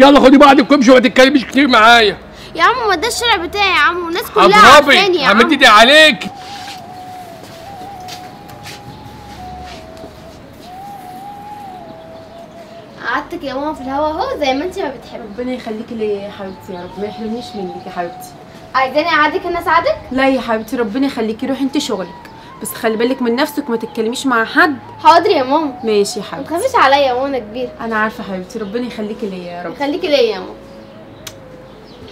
يلا خدي بعضك وامشي وما تتكلميش كتير معايا. يا عم ما ده الشارع بتاعي يا عم والناس كلها عارفاني يا همد عم ايدي عليك. قعدتك يا ماما في الهوا اهو زي ما انت ما بتحبي. ربنا يخليكي ليا يا حبيبتي يا رب. ما يحرمنيش منك يا حبيبتي. عايزاني اقعدك أنا أساعدك؟ لا يا حبيبتي ربنا يخليكي روحي انت شغلك. بس خلي بالك من نفسك وما تتكلميش مع حد. حاضر يا ماما. ماشي يا ما حبيبتي. تخافيش عليا يا ماما أنا عارفة حبيبتي ربنا يخليكي ليا يا رب. خليكي ليا يا ماما.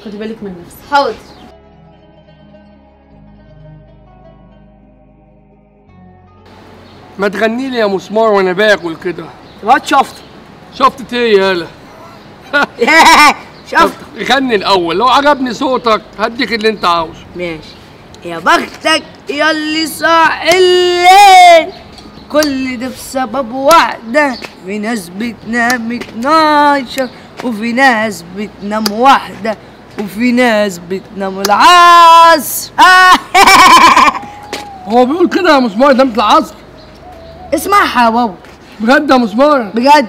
خدي بالك من نفسك. حاضر. ما تغني لي يا مسمار وأنا باكل كده. الواد شفت. شفت إيه يالا شفت. غني الأول. لو عجبني صوتك هديك اللي أنت عاوزه. ماشي. يا بختك. يا اللي صاحي الليل. كل ده بسبب واحدة في ناس بتنام 12 وفي ناس بتنام واحدة وفي ناس بتنام العصر. هو بيقول كده يا مسمار مثل العصر. اسمعها يا بابا. بجد يا مسمار؟ بجد.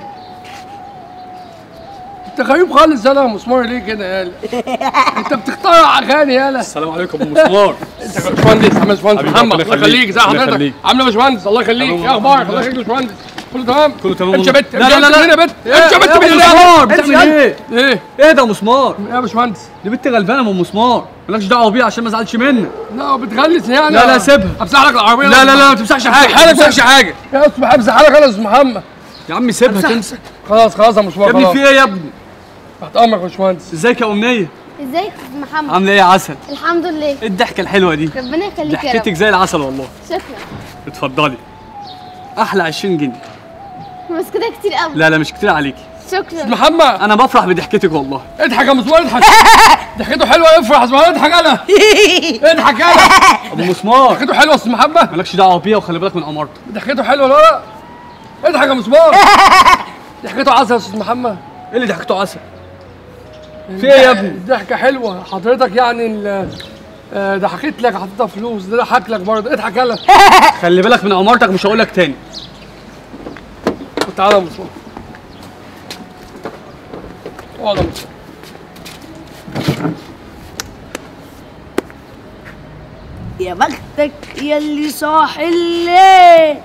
انت غريب خالص يالا يا مسمار ليه كده يالا أنت بتخترع أغاني يالا السلام عليكم ابو مسمار أنت يا باشمهندس يا باشمهندس. محمد الله يخليك ازي حضرتك. عامل إيه يا باشمهندس؟ الله يخليك. إيه أخبارك؟ الله يخليك يا باشمهندس. كله تمام؟ كله تمام. امشي يا. بت لا، لا، لا،. امشي يا بت امشي يا بت ابو بالله بتعمل يا إيه؟ بت. إيه؟ إيه ده يا مسمار؟ إيه يا باشمهندس. دي بنت غلبانة أم مسمار مالكش دعوة بيها عشان ما أزعلش منك. لا بتغلس يعني. لا، لا، سيبها. أمسح لك العربية. لا لا لا ما تمسحش حاجة ما تمسحش حاجة. يا اسطى بحب حالك أنا يا أستاذ محمد. يا عم سيبها تمسح. خلاص خلاص يا مسمار يا ابني في إيه يا ابني؟ تحت أمرك يا باشمهندس. إزيك يا امنيه؟ إزيك يا أستاذ محمد؟ عاملة إيه يا عسل؟ الحمد لله. إيه الضحكة الحلوة دي؟ ربنا يخليك يا ضحكتك رب. زي العسل والله. شكرا. اتفضلي. أحلى 20 جنيه. بس كده كتير قوي. لا لا مش كتير عليكي شكرا. محمد. أنا بفرح بضحكتك والله. اضحك يا مسمار اضحك. ضحكته حلوة افرح يا مسمار اضحك أنا. اضحك أنا. أبو مسمار. ضحكته حلوة يا أستاذ محمد. مالكش دعوة بيها وخلي بالك من امارتك ضحكته حلوة لا لا؟ اضحك يا مسمار ضحكته عسل يا أستاذ محمد. إيه اللي ضحكته عسل؟ في إيه يا ابني؟ الضحكه حلوة. حضرتك يعني ال- آه، ضحكت لك حطيتها فلوس ده ضحك لك برضه. اضحك يلا. خلي بالك من أمارتك مش هقول لك تاني. تعالى يا مسمار اقعد يا مسمار يا بختك يا اللي صاحي الليل.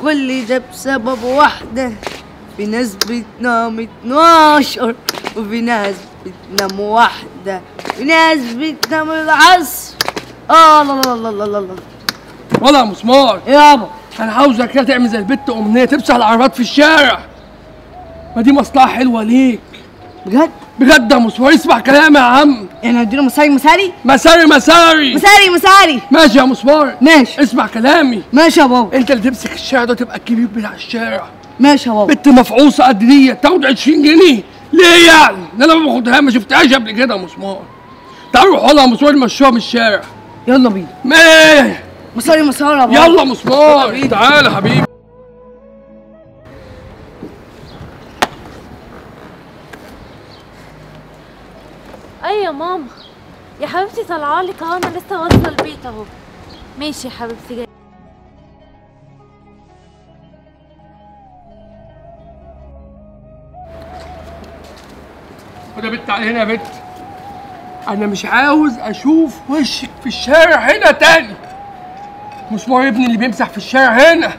كل ده بسبب واحدة. في ناس بتنام 12 وفي ناس بتنام واحدة في ناس بتنام العصر. آه لا لا لا لا لا لا. ولا مسمار يابا أنا عاوزك كده تعمل زي البت أمنية تمسح العربيات في الشارع. ما دي مصلحة حلوة ليك. بجد؟ بجد يا مسمار اسمع كلامي يا عم. يعني هديله مساري مساري؟ مساري مساري. مساري مساري. ماشي يا مسمار ماشي. اسمع كلامي. ماشي يا بابا. أنت اللي تمسك الشارع ده تبقى الكبير بتاع الشارع. ماشي يا بابا. بنت مفعوصة قد دي تاخد 20 جنيه. ليه يعني؟ أنا ما باخدها ما شفتهاش قبل كده يا مسمار تعالوا روحوا لها مسمار مشوها من الشارع. يلا بينا. ما مساري مساري يا بابا يلا مسمار. تعالى يا حبيبي. أي يا ماما؟ يا حبيبتي طالعه لك اهو أنا لسه واصلة البيت أهو. ماشي يا حبيبتي جاي يا بت هنا يا بت أنا مش عاوز أشوف وشك في الشارع هنا تاني. مسمار ابني اللي بيمسح في الشارع هنا.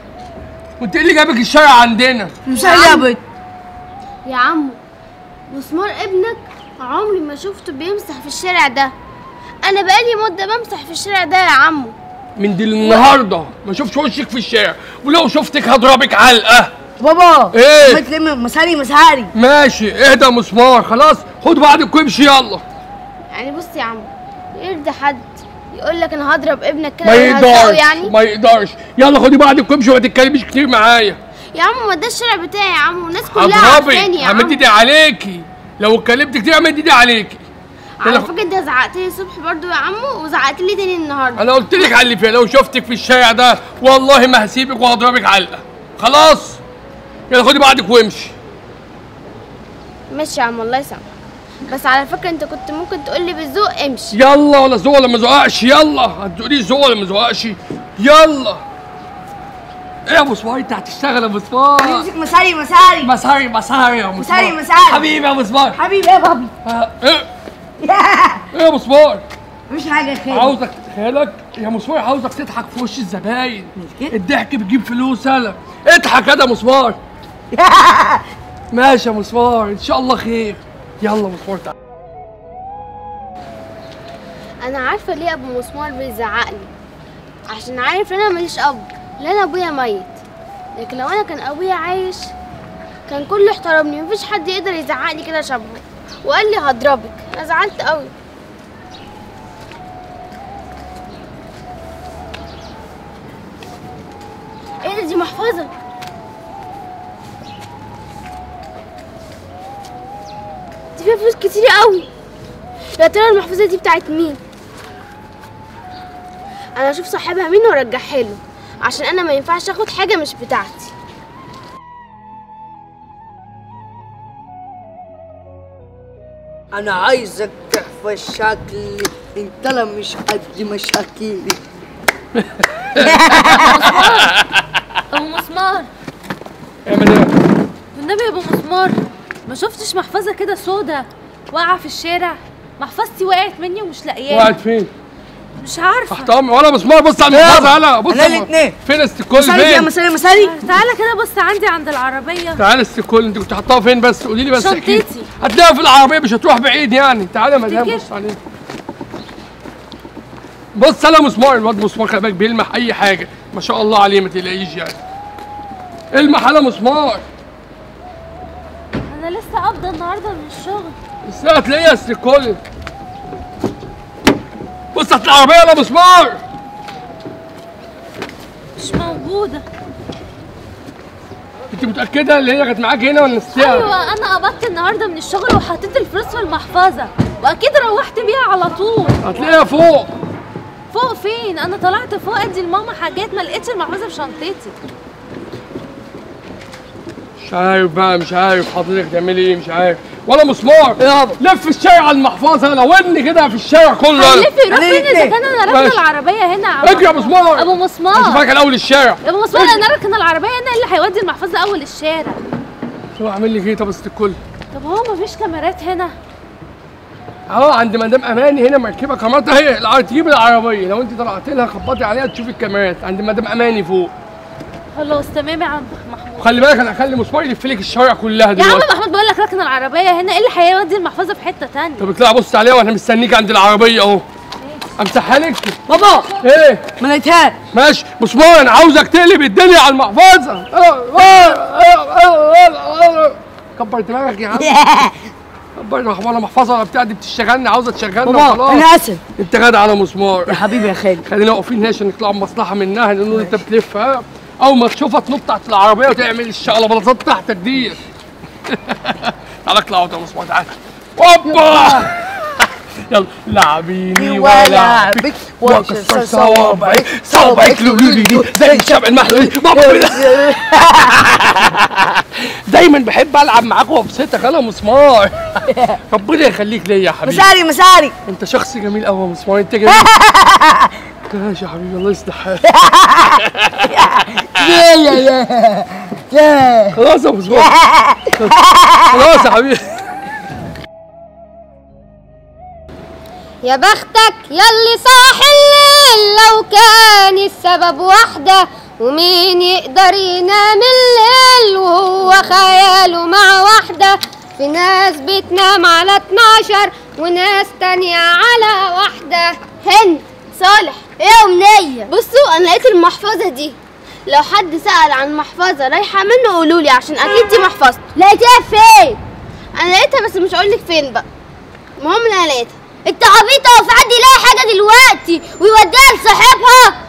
وانت إيه اللي جابك الشارع عندنا؟ مساري يا بنت يا عمو مسمار ابنك عمري ما شفته بيمسح في الشارع ده. أنا بقالي مدة بمسح في الشارع ده يا عمو من دي النهارده ما اشوفش وشك في الشارع. ولو شفتك هضربك علقة. بابا إيه؟ ما تلم مساري مساري ماشي اهدى يا مسمار خلاص. خد بعضك وامشي يلا. يعني بص يا عمو يرضي حد يقول لك أنا هضرب ابنك كده ما يقدرش يعني؟ ما يقدرش. يلا خدي بعضك وامشي وما تتكلميش كتير معايا. يا عمو ما ده الشارع بتاعي يا عمو الناس كلها عارفاني يا همد عمو ايدي عليكي. لو اتكلمت كتير همد ايدي عليكي. على. فكرة انت زعقت لي الصبح برضو يا عمو وزعقت لي تاني النهارده. أنا قلت لك على اللي فيها لو شفتك في الشارع ده والله ما هسيبك وهضربك علقة. خلاص؟ يلا خدي بعضك وامشي. ماشي يا عم الله يسامحك. بس على فكرة انت كنت ممكن تقول لي بالذوق امشي. يلا ولا زوق ولا ما زوقش يلا. هتقولي زوق ولا ما زوقش يلا. إيه يا مسمار انت هتشتغل يا مسمار امسك مساري مساري. مساري مساري يا مسمار مساري مساري. حبيبي يا مسمار حبيبي يا بابي. آه، إيه؟ إيه يا مسمار مش حاجة خير عاوزك خيالك يا مسمار عاوزك تضحك في وش الزباين. مش كده؟ الضحك بيجيب فلوس يلا. اضحك يا مسمار ماشي يا مسمار ان شاء الله خير. يلا مسمار تعال أنا عارفة ليه أبو مسمار بيزعق لي عشان عارف إن أنا ماليش أب لأن أبويا ميت. لكن لو أنا كان أبويا عايش كان كله احترمني. مفيش حد يقدر يزعق لي كده شبهه وقال لي هضربك. أنا زعلت قوي إيه دي محفظة. فيها فلوس كتير قوي. يا ترى المحفظه دي بتاعت مين؟ أنا أشوف صاحبها مين وأرجعها له عشان أنا ما ينفعش آخد حاجة مش بتاعتي. أنا عايزك تحفظ شكلي أنت لا مش قد مشاكلي ابو مسمار اعمل إيه والنبي يا ابو مسمار ما شفتش محفظة كده سودا واقعة في الشارع؟ محفظتي وقعت مني ومش لاقياها. وقعت فين؟ مش عارفة. تحت أمر ولا مسمار بص على المحفظة هلا بص على-. فين استكول مساري يا فين؟ مساري مساري تعالى كده بص عندي عند العربية. تعالى استكول انت كنت حاطاها فين بس؟ قولي لي بس. شنطتي. هتلاقيها في العربية مش هتروح بعيد يعني. تعالى يا مدام؟ بص عليها بص على مسمار. الواد مسمار خلي بالك بيلمح أي حاجة. ما شاء الله عليه ما تلاقيش يعني. المح على مسمار. أنا لسه قابضه النهارده من الشغل. بس هتلاقيها استكول بص على العربية يا مسمار مش موجودة. انت متأكدة اللي هي كانت معاك هنا ولا نسيتها؟ أيوه أنا قبضت النهارده من الشغل وحطيت الفلوس في المحفظة. وأكيد روحت بيها على طول. هتلاقيها فوق. فوق فين؟ أنا طلعت فوق أدي لماما حاجات ما لقيتش المحفظة في شنطتي. مش عارف بقى مش عارف حضرتك تعملي إيه مش عارف. ولا مسمار. يابا لف الشارع على المحفظة لو اني كده في الشارع كله. هنلف يروح فين إذا. كان أنا راكنه. العربية هنا يا اجري يا مسمار. أبو مسمار. شايفاك على أول الشارع؟ يا أبو مسمار أنا راكنه العربية هنا إيه اللي هيودي المحفظة أول الشارع؟ طب اعمل لي إيه طب است الكل. طب هو مفيش كاميرات هنا؟ آه عند مدام أماني هنا مركبة كاميرات اهي تجيب العربية. لو أنت طلعت لها خبطي عليها تشوفي الكاميرات. عند مدام أماني فوق. خلاص تمام يا عم. وخلي بالك أنا هخلي مسمار يلف لك الشوارع كلها يا عم دلوقتي. محمود بقول لك راكنه العربية هنا إيه اللي هيودي المحفظة في حتة تانية؟ طب اطلع بص عليها وأنا مستنيك عند العربية أهو. أمسحها لك؟ بابا إيه؟ ما لقيتهاش. ماشي. مسمار أنا عاوزك تقلب الدنيا على المحفظة. كبر دماغك يا عم. كبر دماغك. ولا محفظه ولا بتاع دي بتشتغلني عاوزة تشغلنا بابا وخلاص. أنا آسف. أنت جدع على مسمار يا حبيبي يا خالد خلينا واقفين هنا عشان نطلع بمصلحه منها لأنه أنت بتلف ها؟ اول ما تشوفها تنط تحت العربية وتعمل الشغلة بلاطات تحتك دي تعالى اطلع يا مسمار تعالى هوبا يلا لعبيني ولعبك وكسر صوابعك. صوابعك لولولي زي الشمع بابا دايما بحب ألعب معاك وأبسطك. أنا مسمار. ربنا يخليك ليا يا حبيبي. مساري مساري. أنت شخص جميل قوي يا مسمار. أنت جميل. ماشي يا حبيبي الله يصلح حالك. يا يا يا يا. خلاص يا مسمار خلاص يا حبيبي. يا بختك يلي صاح الليل لو كان السبب واحدة ومين يقدر ينام الليل وهو خياله مع واحدة في ناس بتنام على 12 وناس تانية على واحدة هند صالح. إيه يا أمنية؟ بصوا أنا لقيت المحفظة دي. لو حد سأل عن محفظة رايحة منه قولولي عشان أكيد دي محفظته لقيتها فين؟ أنا لقيتها بس مش هقولك فين بقى. المهم أنا لقيتها. انت عبيطه وفي حد يلاقي حاجة دلوقتي ويوديها لصاحبها.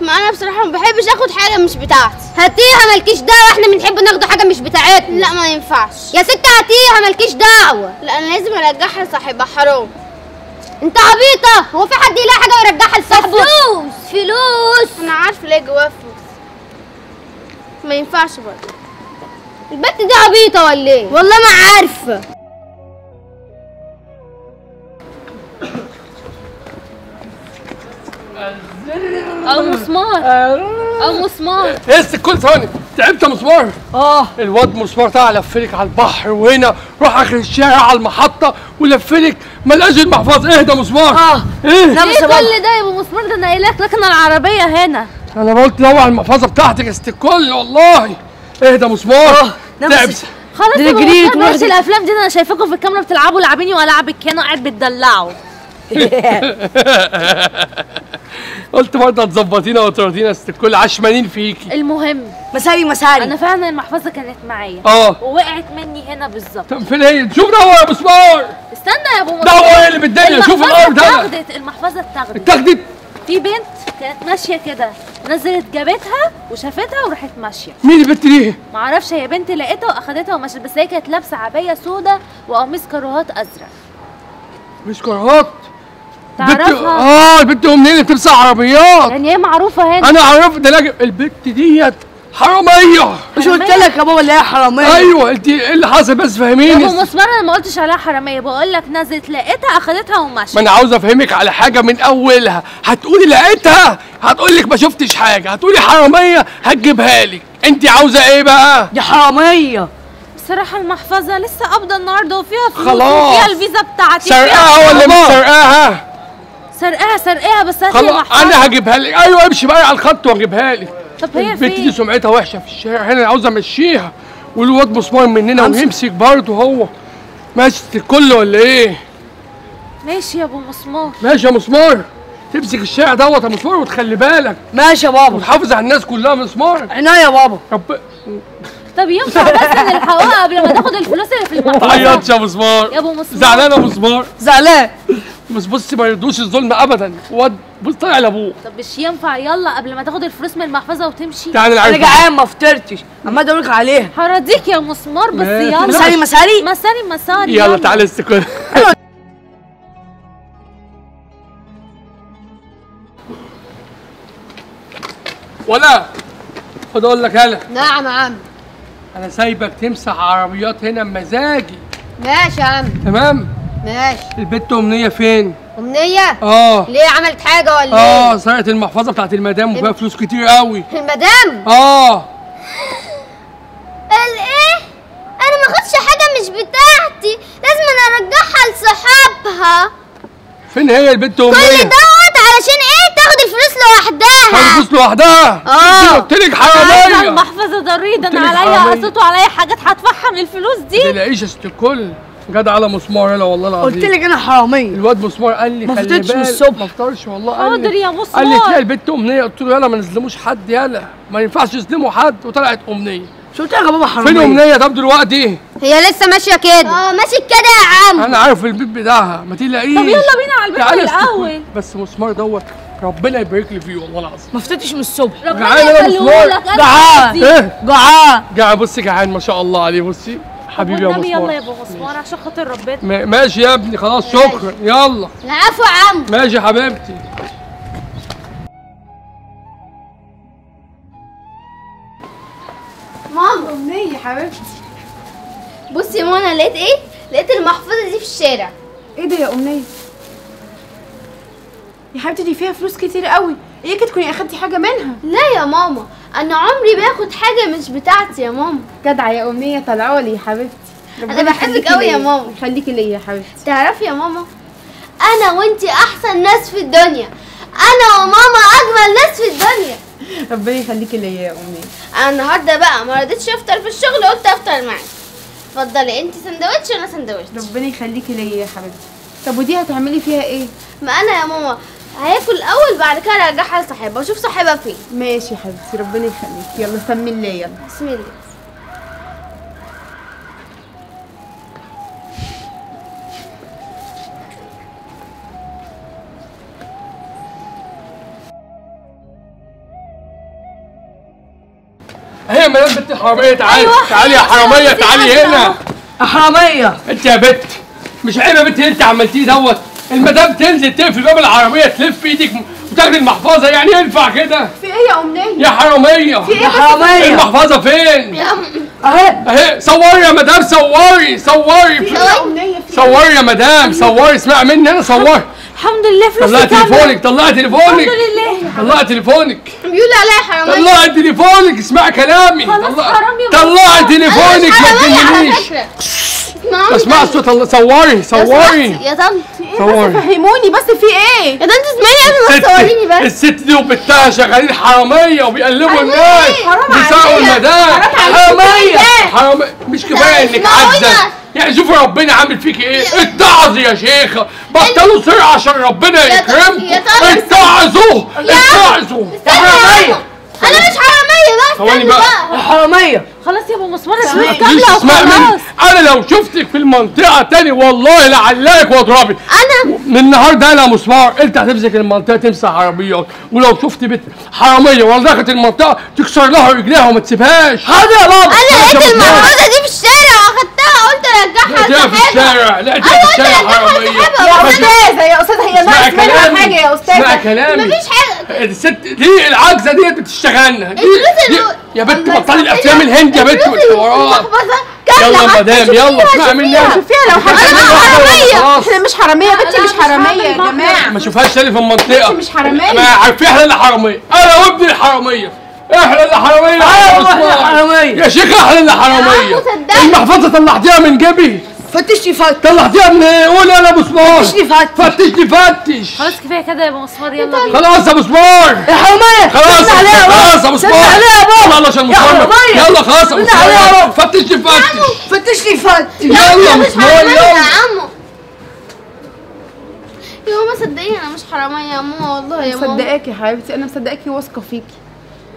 ما أنا بصراحة ما بحبش آخد حاجة مش بتاعتي. هاتيها مالكيش دعوة إحنا بنحب ناخد حاجة مش بتاعتنا. لا ما ينفعش. يا ست هاتيها مالكيش دعوة. لا أنا لازم أرجعها لصاحبها حرام. انت عبيطة! هو في حد يلاقي حاجة ويرجعها لصاحبه؟ فلوس! فلوس! أنا عارفة ليه جواها فلوس. ما ينفعش برضه. البت دي عبيطة ولا إيه؟ والله ما عارفة. ابو مسمار. أو مسمار. بس كل ثواني. تعبت يا مسمار؟ آه. الواد مسمار طلع لفلك على البحر وهنا راح آخر الشارع على المحطة ولفلك ما لقاش المحفظه اهدى يا مسمار؟ آه. إيه؟ نعم إيه كل ده يا أبو مسمار؟ ده أنا قايلك لكن العربية هنا. أنا قلت لو على المحفظة بتاعتك يا ست الكل والله. اهدى مسمار؟ نعم تعب خلاص ده يا بلاش. الأفلام دي أنا شايفاكم في الكاميرا بتلعبوا لاعبيني والعبك هنا وقاعد بتدلعوا. قلت برضه هتظبطينا وترضينا ست الكل عشمانين فيكي. المهم مساري أنا مساري فعلا المحفظة كانت معايا. آه. ووقعت مني هنا بالظبط. طب فين هي؟ شوف دور يا مسمار استنى يا أبو مسمار دور إيه اللي بالدنيا شوف الأرض أنا اتاخدت المحفظة اتاخدت. اتاخدت. في بنت كانت ماشية كده نزلت جابتها وشافتها وراحت ماشية. مين البت دي؟ معرفش هي بنت لقيتها وأخدتها ومشت بس هي كانت لابسة عباية سودا وقميص كروهات أزرق. مش كرهات بنت تعرفها؟ آه البنت أم منين اللي بتمسح عربيات. يعني هي معروفة هنا. أنا عرفت ده لاجئ البت ديت حرامية. مش قلت لك يا بابا اللي هي حرامية؟ أيوه أنت إيه اللي حصل بس؟ يا ابو فهميني مسمار أنا ما قلتش عليها حرامية. بقول لك نزلت لقيتها أخدتها ومشت ما أنا عاوز أفهمك على حاجة من أولها. هتقولي لقيتها هتقول لك ما شفتش حاجة. هتقولي حرامية هتجيبها لك. أنت عاوزة إيه بقى؟ دي حرامية. بصراحة المحفظة لسه قابضة النهارده وفيها فلوس خلاص. وفيها الفيزا بتاعتي سرقاها ولا مش سرقاها سرقاها سرقاها بس هات لي خلاص المحفظه أنا هجيبها لك. أيوه امشي بقى على الخط واجيبها لك. طب هي البت دي فين؟ سمعتها وحشة في الشارع. هنا أنا عاوز أمشيها. والواد مسمار مننا. ويمسك برضه هو. ماشي الكل ولا إيه؟ ماشي يا أبو مسمار ماشي يا مسمار تمسك الشارع دوت يا مسمار وتخلي بالك. ماشي يا بابا. وتحافظ على الناس كلها مسمار عينيا يا بابا. رب طب ينفع بس نلحقوها قبل ما تاخد الفلوس اللي في المحفظة؟ تعيطش يا مسمار يا أبو مسمار زعلان يا مسمار زعلان. بس بصي ما يرضوش الظلم ابدا. واد بص طالع لأبوه. طب مش ينفع يلا قبل ما تاخد الفلوس من المحفظة وتمشي. تعالى أنا جعان ما فطرتش. عمال ادورك عليها. هرضيك يا مسمار بس. يلا. مساري مساري مساري مساري يلا تعالى استكل ولا خد أقول لك أنا نعم يا عم. أنا سايبك تمسح عربيات هنا بمزاجي. ماشي يا عم. تمام؟ ماشي. البت أمنية فين؟ أمنية؟ آه. ليه عملت حاجة ولا آه إيه؟ سرقت المحفظة بتاعت المدام وفيها فلوس كتير قوي. المدام؟ آه. قال إيه؟ أنا ما اخدش حاجة مش بتاعتي. لازم أنا أرجعها لصحابها. فين هي البت كل امنيه دوت علشان إيه؟ تاخد الفلوس لوحدها. الفلوس لوحدها؟ آه. قلت لك عايزه حراميه المحفظة ضريده أنا عليا. قسط وعليا حاجات هدفعها من الفلوس ما دي تلاقيش يا ست الكل. جدع على مسمار يلا والله العظيم. قلت لك أنا حرامية. الواد مسمار قال لي ما خلي فطرتش من بالك. الصبح. ما فطرش والله قال لي حاضر يا قال لي مسمار تلاقي البت أمنية. قلت له يلا ما نظلموش حد يلا. ما ينفعش يظلموا حد. وطلعت أمنية. شو قلت لك يا بابا فين حراميه أمنية؟ طب دلوقتي؟ هي لسه ماشية كده. آه ماشي كده يا عم. أنا عارف البيت بتاعها. ما تلاقيش. طب يلا بينا على البيت الأول. الكل. بس مسمار دوت ربنا يبارك لي فيه والله العظيم. ما فطرتش من الصبح. ربنا يخليه مسمار. لك جعان. إيه؟ جعان. جعان. بصي جعان ما شاء الله عليه. بصي. حبيبي يا والنبي يلا يا أبو مسمار عشان خاطر ربنا ما- ماشي يا ابني خلاص شكرا. يلا. العفو يا عم. ماشي يا حبيبتي. ماما أمنية حبيبتي. بصي يا ماما لقيت إيه؟ لقيت المحفظة دي في الشارع. إيه ده يا أمنية؟ يا حبيبتي دي فيها فلوس كتير قوي. إيه تكوني أخدتي حاجة منها؟ لا يا ماما أنا عمري باخد حاجة مش بتاعتي يا ماما. جدعه يا امنيه طلعوا لي يا حبيبتي. أنا بحبك أوي يا ماما. خليكي ليا يا حبيبتي. تعرفي يا ماما أنا وأنتي أحسن ناس في الدنيا. أنا وماما أجمل ناس في الدنيا. ربنا يخليكي ليا يا امنيه أنا النهارده بقى ما رضيتش أفطر في الشغل قلت أفطر معاكي. اتفضلي أنتي سندوتش وأنا سندوتش. ربنا يخليكي ليا يا حبيبتي. طب ودي هتعملي فيها إيه؟ ما أنا يا ماما هاكل الأول بعد كده أرجعها لصاحبها وأشوف صاحبها فين. ماشي يا حبيبتي ربنا يخليكي يلا سمي الله يلا. بسم الله. هي يا مدام بنت الحرامية تعالي. أيوة، تعالي يا حرامية تعالي. هنا. يا حرامية. أنت يا بت مش عيب يا بت اللي أنت عملتيه دوت. المدام تنزل تقفل باب العربية تلف إيدك وتاخدي المحفظة يعني ينفع كده؟ في إيه يا امنيه يا حرامية. يا حرامية. المحفظة فين؟ أهي. أهي. صوري يا مدام صوري صوري. يا امنيه في صوري يا مدام صوري. اسمعي مني أنا صوري. الحمد لله فلوس طلعي. تليفونك طلعي الحمد تليفونك لله. طلعي تليفونك. بيقولوا عليا حرامية. طلعي تليفونك اسمعي كلامي. خلاص حرام يا طلعي تليفونك ما تجننيش فكرة. اسمعوني اسمعي طيب. الصوت الله- صوري صوري. يا طنط صوري. فهموني بس في إيه؟ يا طنط اسمعيني قبل ما تصوريني بس. الست دي وبنتها شغالين حرامية وبيقلبوا الناس. حرام بيسرقوا عليك. المدام حراميه حرامية. مش كفاية إنك. عاجزه يعني شوفوا ربنا عامل فيكي إيه. اتعظي يا شيخة. بطلوا سرعه عشان ربنا يكرمكم. اتعظوا اتعظوا حرامية. أنا مش حرامية بس ثواني بقى. حرامية. خلاص يا ابو مسمار الفلوس مش كامله وخلاص أنا لو شفتك في المنطقة تاني والله لعلقك وأضربك. أنا من النهارده أنا مسمار. أنت هتمسك المنطقة تمسح عربيات. ولو شفت بنت حرامية ولا دخلت المنطقة تكسر لها رجليها وما تسيبهاش. حاضر يا بابا. أنا لقيت مسمار. المحفظة دي في الشارع وأخدتها قلت أرجعها لقيتها في الشارع. لقيتها أيوة، في أنت الشارع حرامية. يا بس أستاذة يا أستاذة هي ناقص منها كلامي. حاجة يا أستاذة. مفيش الست دي العجزة دي بتشتغلنا دي, دي اللي- يا بنت بطلي. الأفلام الهندي يا بنت اللي والحوارات يلا مدام يلا اسمعي مني شوفيها. شوفيها لو. خلاص؟ إحنا مش حرامية يا بنتي مش حرامية يا جماعة ما اشوفهاش تاني في المنطقة مش حرامية. ما عارفين إحنا اللي حرامية أنا وابني الحراميه إحنا اللي حرامية إحنا عثمان. حرامية. يا شيخ إحنا اللي حرامية يا عم صدقني. المحفظة طلعتيها من جيبي فتشني فتش طلعتيها من إيه قول أنا أبو سمار. فتشني فتش فتشني فتش خلاص كفاية كده يا أبو مسمار يلا بينا. خلاص يا أبو سمار. يا حرامية خلاص يا. خلاص يا أبو. سد سمار عليها يا بابا يلا عشان يا مسمار. يلا خلاص يا أبو سد عليها يا سمار. بابا. فتشني فتش فتشني فتش يلا يا مسمار حرامية يا يلا. عمو. يا ماما صدقيني أنا مش حرامية يا ماما والله يا ماما. مصدقاكي يا حبيبتي أنا مصدقاكي واثقة فيكي.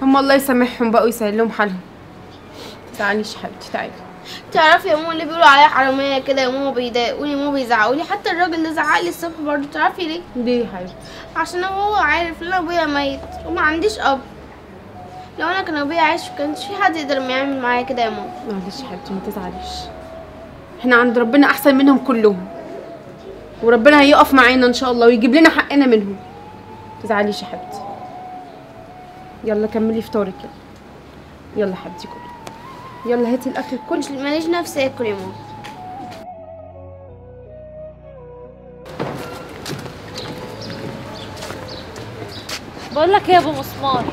هم الله يسامحهم بقى ويسهل لهم حالهم. تعاليش يا حبيبتي تعالي. تعرفي يا ماما اللي بيقولوا عليا حرامية كده يا ماما بيضايقوني ماما بيزعقولي. حتى الراجل اللي زعق لي الصبح برضه تعرفي ليه؟ ليه يا حبيبتي؟ عشان هو عارف إن أبويا ميت وما عنديش أب. لو أنا كان أبويا عايش كانش في حد يقدر يعمل معايا كده يا ماما معلش يا حبيبتي ما تزعليش. إحنا عند ربنا أحسن منهم كلهم. وربنا هيقف معانا إن شاء الله ويجيب لنا حقنا منهم. ما تزعليش يا حبيبتي. يلا كملي فطارك يلا. يلا حبيبتي كلي يلا هاتي الأكل كل مش ماليش نفسي أكل يا ماما. بقول لك إيه يا أبو مسمار؟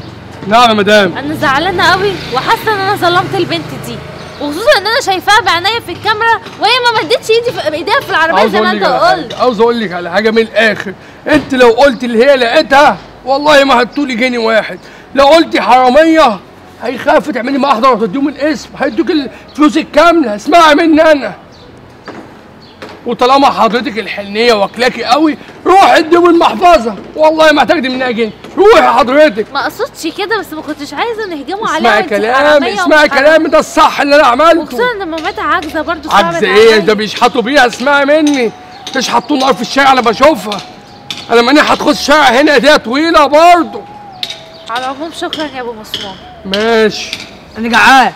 نعم يا مدام. أنا زعلانة قوي وحاسة إن أنا ظلمت البنت دي. وخصوصا إن أنا شايفاها بعينيا في الكاميرا وهي ما مدتش إيدي في ايديها في العربية زي ما أقول أنت قلت. عاوز أقول لك على حاجة من الآخر. أنت لو قلت اللي هي لقيتها والله ما هتطولي جنيه واحد. لو قلتي حرامية هيخافوا تعملي محضر وتديهم الاسم هيدوك الفلوس الكامله اسمعي مني أنا. وطالما حضرتك الحنية واكلاكي قوي روح اديهم المحفظه والله ما هتاخدي منها جنيه روحي حضرتك. ما قصدتش كده بس ما كنتش عايزة نهجموا عليها. اسمعي حرامية اسمعي. كلامي ده الصح اللي أنا عملته. وخصوصا إن مامتها عاجزة برضه صعبت عجز إيه. ده بيشحطوا بيها. اسمعي مني. بيشحطوا نار في الشارع أنا بشوفها. أنا ماني هتخش الشارع هنا إيديها طويلة برضه. على العموم شكرا يا أبو مسمار. ماشي. أنا جعان.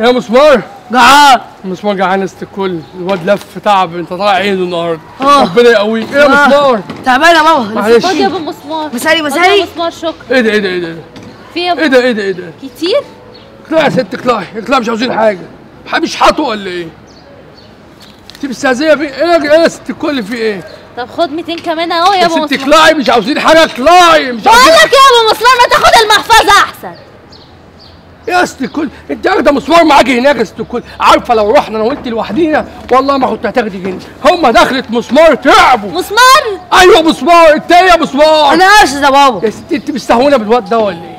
يا مسمار؟ جعان. مسمار جعان است الكل الواد لف تعب. أنت طالع عينه النهارده. ربنا يقويك. إيه يا. مسمار. تعبان يا بابا معلش. خد يا أبو مسمار. مسالي- مسالي. يا مسمار شكرا. إيه ده إيه ده إيه ده؟ في إيه ده إيه ده إيه ده؟ كتير؟ اطلعي يا ست اطلعي اطلعي مش عاوزين حاجة. مش حاطه ولا إيه؟ انت مستهزئه في إيه إيه يا ست الكل في إيه؟ طب خد 200 كمان اهو يا يا ابو ست مسمار اطلعي مش عاوزين حاجة اطلعي مش بقول عاوزين لك يا ابو مسمار ما تاخد المحفظة احسن. يا ست الكل انت واخدة مسمار معاكي هناك يا ست الكل عارفة لو رحنا أنا وانت لوحدينا والله ما كنت هتاخدي جنيه هم دخلت مسمار تعبوا. مسمار؟ أيوه مسمار انت إيه يا مسمار. أنا آسف يا بابا. يا ست أنت مستهونة بالواد ده ولا إيه؟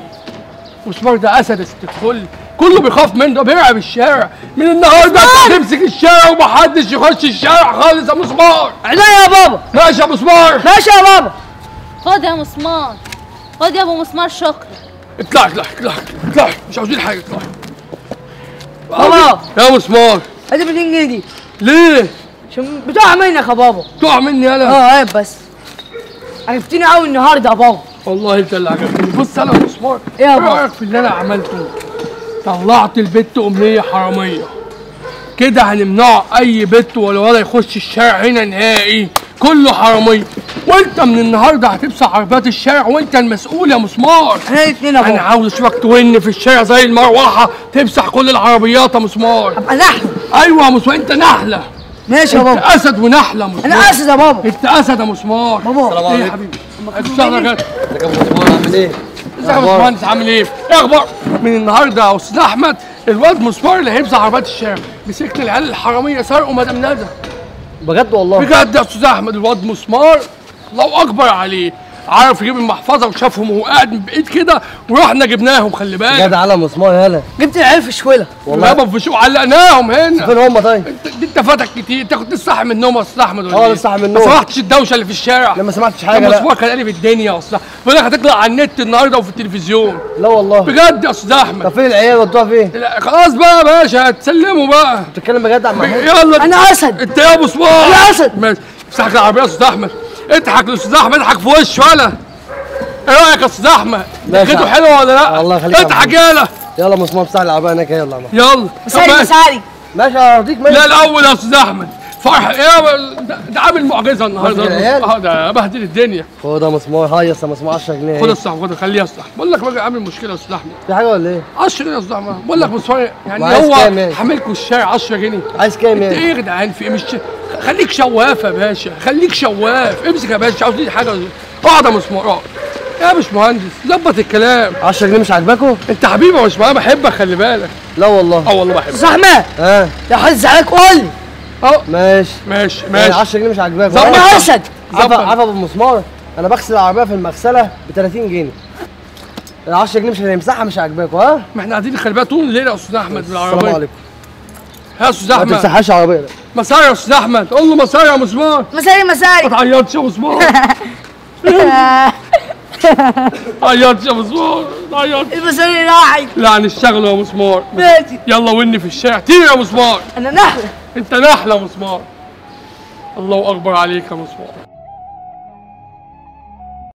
مسمار ده أسد يا ست الكل كله بيخاف منه ده بيلعب الشارع. من النهارده انت تمسك الشارع ومحدش يخش الشارع خالص يا مسمار عينيا يا بابا! ماشي يا مسمار ماشي يا بابا! خد يا مسمار خد يا أبو مسمار شكرا. اطلعي اطلعي اطلعي اطلعي مش عاوزين حاجة اطلعي بابا! يا مسمار ادي 200 جنيه دي. ليه؟ عشان بتقع منك يا بابا. تقع مني أنا؟ آه عيب بس. عرفتني قوي النهارده يا بابا. والله انت اللي عجبتني بص أنا يا مسمار إيه يا إيه بابا؟ رأيك في اللي أنا عملته؟ طلعت البت امنيه حرامية. كده هنمنع أي بت ولا ولا يخش الشارع هنا نهائي. كله حرامية. وأنت من النهارده هتمسح عربيات الشارع وأنت المسؤول يا مسمار أنا بابا عاوز أشوفك تون في الشارع زي المروحة. تمسح كل العربيات يا مسمار أبقى نحن أيوه يا مسمار أنت نحلة. ماشي يا أنت بابا. أسد ونحلة يا مسمار أنا اسف يا بابا. أنت أسد يا مسمار بابا. إيه يا حبيبي؟ الشهر ازيك يا مسمار عامل إيه؟ ازيك يا باشمهندس؟ عامل إيه؟ إيه أخبار؟ من النهارده يا أستاذ أحمد الواد مسمار اللي هيبزع عربيات الشارع مسكنا العيال الحرامية سرقوا مدام ندى بجد والله؟ بجد يا أستاذ أحمد الواد مسمار الله أكبر عليه. عارف يجيب المحفظه وشافهم وهو قاعد من بعيد كده ورحنا جبناهم خلي بالك. جدع على مسمار يالا جبت العيال في شويله والله. والله في شو علقناهم هنا. فين هم طيب؟ انت دي انت فاتك كتير. انت كنت لسه صاحي من النوم يا أستاذ أحمد ولا آه إيه؟ لسه صاحي من ما النوم. سمعتش الدوشة اللي في الشارع. لا ما سمعتش حاجة لا. مسمار كان قالب الدنيا أصلا بيقول لك هتطلع على النت النهارده وفي التلفزيون. لا والله. بجد يا أستاذ أحمد. طب فين العيال؟ ودوها فين؟ لا، خلاص بقى يا باشا هتسلموا بقى. بتتكلم بجد عن محمود؟ يلا. أنا أسد. أنت يا أبو صباح. أنا أسد. ماشي. افتح العربية يا أستاذ أحمد. اضحك يا أستاذ احمد اضحك في وشه ولا؟ إيه رأيك يا أستاذ احمد. لقيته حلو ولا لا؟ الله يخليك اضحك. يلا. يلا مسمار افتح العربيه هناك يلا. يلا مساري مساري ماشي هرضيك ماشي. لا الأول يا أستاذ احمد فرح إيه ده, عامل معجزة النهارده؟ آه ده بهدل الدنيا. خد يا مسمار هيص يا مسمار 10 جنيه. خد. الصح خد خليها الصح بقول لك بقى عامل مشكلة يا أستاذ احمد في حاجة ولا إيه؟ 10 جنيه يا أستاذ احمد بقول لك مصاري يعني هو؟ حاملكوا الشارع 10 جنيه. عايز كام انت يعني؟ إيه يا جدعان؟ في إيه؟ مش خليك شواف يا باشا خليك شواف. امسك يا باشا عاوز حاجة. اقعد يا مسمار اقعد. يا باشمهندس ظبط الكلام. 10 جنيه مش عاجباكوا؟ انت حبيبي يا باشمهندس بحبك خلي بالك. لا والله. آه والله بحبك. زحمة! ها يا حد زعلك قول! لي آه ماشي. ماشي يعني ماشي. 10 جنيه مش عاجباكوا ظبط. أنا اسد عفا ظبط. عفا أبو مسمار. أنا بغسل العربية في المغسلة ب 30 جنيه. ال 10 جنيه مش هنمسحها مش عاجباكوا ها؟ ما إحنا قاعدين خلي بالك طول الليل يا أستاذ أحمد السلام بالعربية. عليكم. يا أستاذ ما أحمد. تمسحهاش العربيه ده مسار يا أستاذ أحمد. قول له مسار يا مسمار. مساري ما مساري تعيطش يا مسمار تعيطش يا مسمار تعيطش المساري راحت لا هنشتغل يا مسمار ماشي. يلا وني في الشارع. طير يا مسمار أنا نحلة. أنت نحلة مسمار الله أكبر عليك يا مسمار